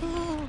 Huh?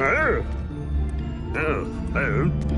Oh. Oh.